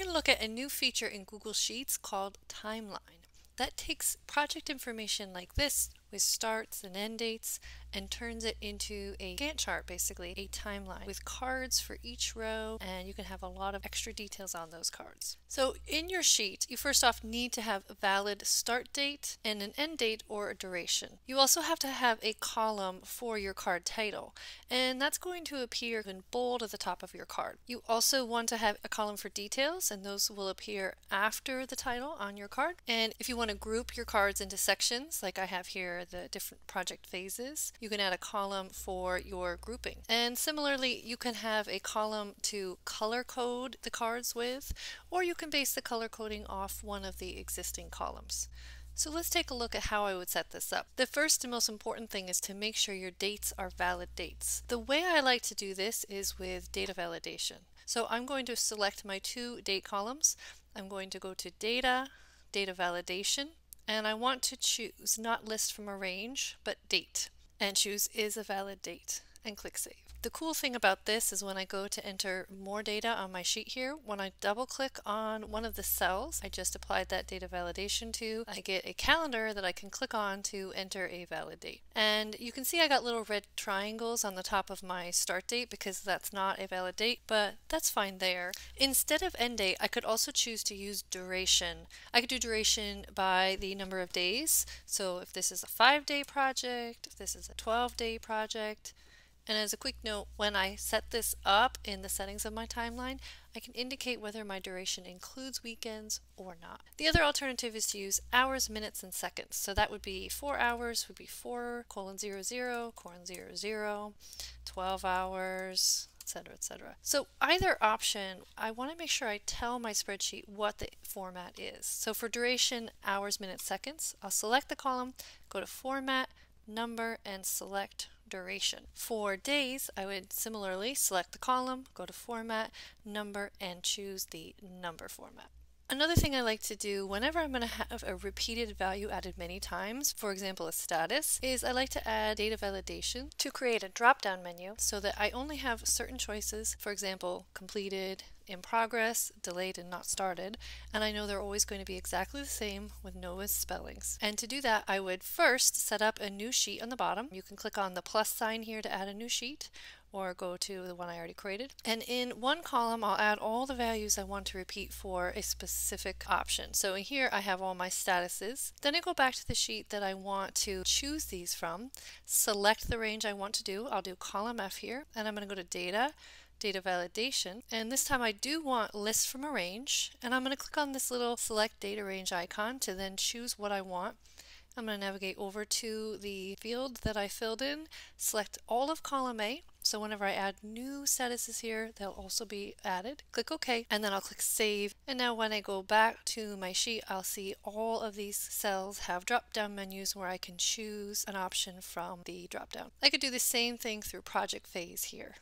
going to look at a new feature in Google Sheets called Timeline. That takes project information like this with starts and end dates and turns it into a Gantt chart, basically a timeline with cards for each row and you can have a lot of extra details on those cards. So in your sheet, you first off need to have a valid start date and an end date or a duration. You also have to have a column for your card title and that's going to appear in bold at the top of your card. You also want to have a column for details and those will appear after the title on your card. And if you want to group your cards into sections like I have here the different project phases, you can add a column for your grouping. And similarly, you can have a column to color code the cards with, or you can base the color coding off one of the existing columns. So let's take a look at how I would set this up. The first and most important thing is to make sure your dates are valid dates. The way I like to do this is with data validation. So I'm going to select my two date columns. I'm going to go to Data, Data Validation, and I want to choose not list from a range, but date, and choose is a valid date, and click Save. The cool thing about this is when I go to enter more data on my sheet here, when I double click on one of the cells I just applied that data validation to, I get a calendar that I can click on to enter a valid date. And you can see I got little red triangles on the top of my start date because that's not a valid date, but that's fine there. Instead of end date, I could also choose to use duration. I could do duration by the number of days. So if this is a five day project, if this is a 12 day project, and as a quick note, when I set this up in the settings of my timeline, I can indicate whether my duration includes weekends or not. The other alternative is to use hours, minutes, and seconds. So that would be 4 hours would be 4 colon 0 0 colon 0 0, 12 hours, etc etc. So either option, I want to make sure I tell my spreadsheet what the format is. So for duration, hours, minutes, seconds, I'll select the column, go to format, number, and select duration. For days, I would similarly select the column, go to format, number, and choose the number format. Another thing I like to do whenever I'm going to have a repeated value added many times, for example a status, is I like to add data validation to create a drop-down menu so that I only have certain choices, for example completed, in progress, delayed, and not started, and I know they're always going to be exactly the same with no misspellings. And to do that, I would first set up a new sheet on the bottom. You can click on the plus sign here to add a new sheet, or go to the one I already created. And in one column, I'll add all the values I want to repeat for a specific option. So in here, I have all my statuses. Then I go back to the sheet that I want to choose these from, select the range I want to do. I'll do column F here, and I'm going to go to data, data validation. And this time I do want list from a range, and I'm going to click on this little select data range icon to then choose what I want. I'm going to navigate over to the field that I filled in, select all of column A, so whenever I add new statuses here, they'll also be added. Click OK, and then I'll click Save. And now when I go back to my sheet, I'll see all of these cells have drop-down menus where I can choose an option from the drop-down. I could do the same thing through project phase here.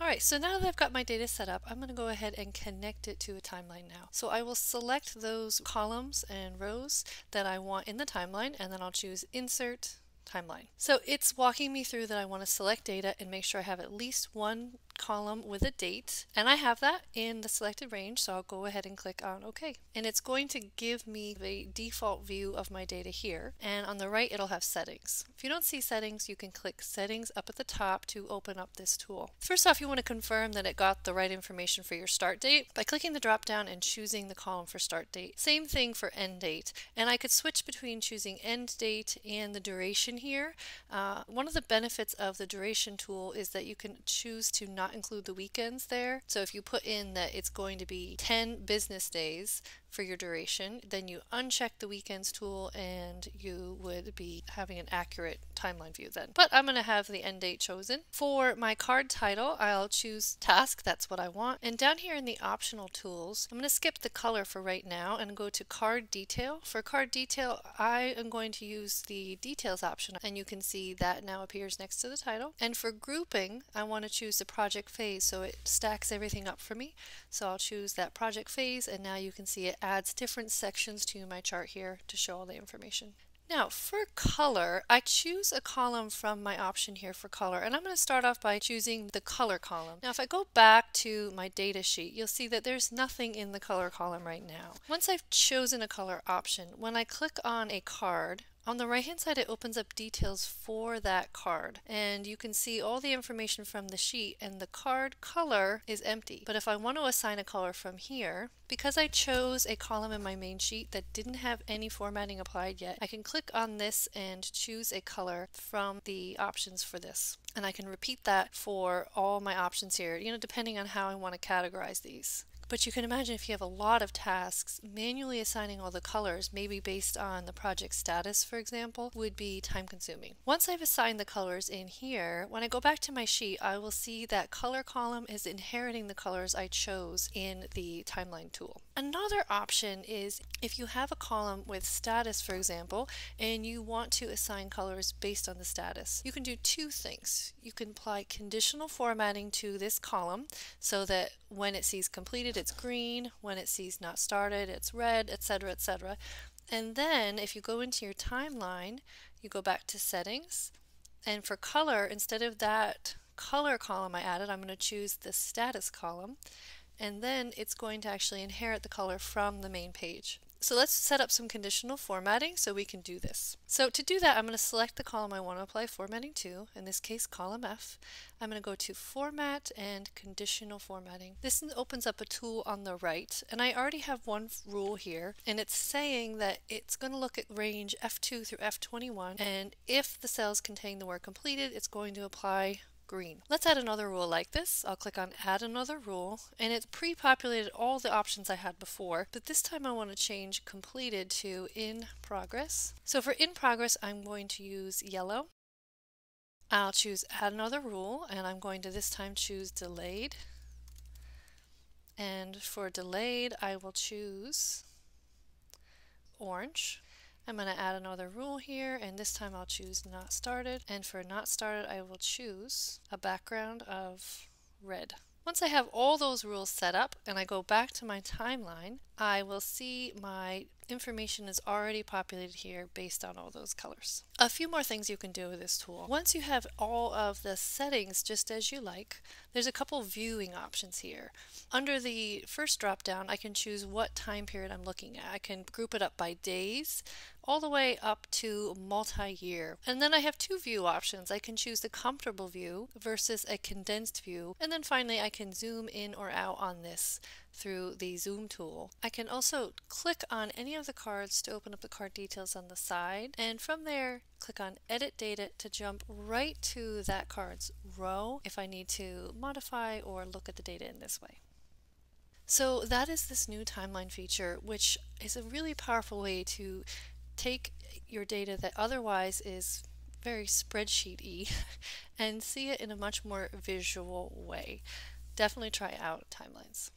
Alright, so now that I've got my data set up, I'm going to go ahead and connect it to a timeline now. So I will select those columns and rows that I want in the timeline, and then I'll choose Insert, Timeline. So it's walking me through that I want to select data and make sure I have at least one column with a date and I have that in the selected range so I'll go ahead and click on OK and it's going to give me the default view of my data here and on the right it'll have settings. If you don't see settings you can click settings up at the top to open up this tool. First off you want to confirm that it got the right information for your start date by clicking the drop down and choosing the column for start date. Same thing for end date and I could switch between choosing end date and the duration here. Uh, one of the benefits of the duration tool is that you can choose to not not include the weekends there. So if you put in that it's going to be 10 business days for your duration, then you uncheck the weekends tool and you would be having an accurate timeline view then. But I'm going to have the end date chosen. For my card title, I'll choose task, that's what I want. And down here in the optional tools, I'm going to skip the color for right now and go to card detail. For card detail, I am going to use the details option and you can see that now appears next to the title. And for grouping, I want to choose the project phase so it stacks everything up for me. So I'll choose that project phase and now you can see it adds different sections to my chart here to show all the information. Now for color, I choose a column from my option here for color and I'm going to start off by choosing the color column. Now if I go back to my data sheet, you'll see that there's nothing in the color column right now. Once I've chosen a color option, when I click on a card, on the right hand side it opens up details for that card and you can see all the information from the sheet and the card color is empty. But if I want to assign a color from here, because I chose a column in my main sheet that didn't have any formatting applied yet, I can click on this and choose a color from the options for this. And I can repeat that for all my options here, you know, depending on how I want to categorize these. But you can imagine if you have a lot of tasks, manually assigning all the colors, maybe based on the project status, for example, would be time consuming. Once I've assigned the colors in here, when I go back to my sheet, I will see that color column is inheriting the colors I chose in the timeline tool. Another option is if you have a column with status, for example, and you want to assign colors based on the status, you can do two things. You can apply conditional formatting to this column so that when it sees completed, it's green. When it sees not started, it's red, etc., etc. And then if you go into your timeline, you go back to settings. And for color, instead of that color column I added, I'm going to choose the status column. And then it's going to actually inherit the color from the main page. So let's set up some conditional formatting so we can do this. So to do that, I'm going to select the column I want to apply formatting to, in this case column F. I'm going to go to Format and Conditional Formatting. This opens up a tool on the right, and I already have one rule here, and it's saying that it's going to look at range F2 through F21, and if the cells contain the word completed, it's going to apply green. Let's add another rule like this. I'll click on add another rule and it pre-populated all the options I had before but this time I want to change completed to in progress. So for in progress I'm going to use yellow. I'll choose add another rule and I'm going to this time choose delayed and for delayed I will choose orange I'm going to add another rule here and this time I'll choose not started and for not started I will choose a background of red. Once I have all those rules set up and I go back to my timeline, I will see my information is already populated here based on all those colors. A few more things you can do with this tool. Once you have all of the settings just as you like, there's a couple viewing options here. Under the first drop down, I can choose what time period I'm looking at. I can group it up by days, all the way up to multi-year. And then I have two view options. I can choose the comfortable view versus a condensed view. And then finally I can zoom in or out on this through the zoom tool. I can also click on any of the cards to open up the card details on the side and from there click on edit data to jump right to that card's row if I need to modify or look at the data in this way. So that is this new timeline feature which is a really powerful way to take your data that otherwise is very spreadsheet-y and see it in a much more visual way. Definitely try out timelines.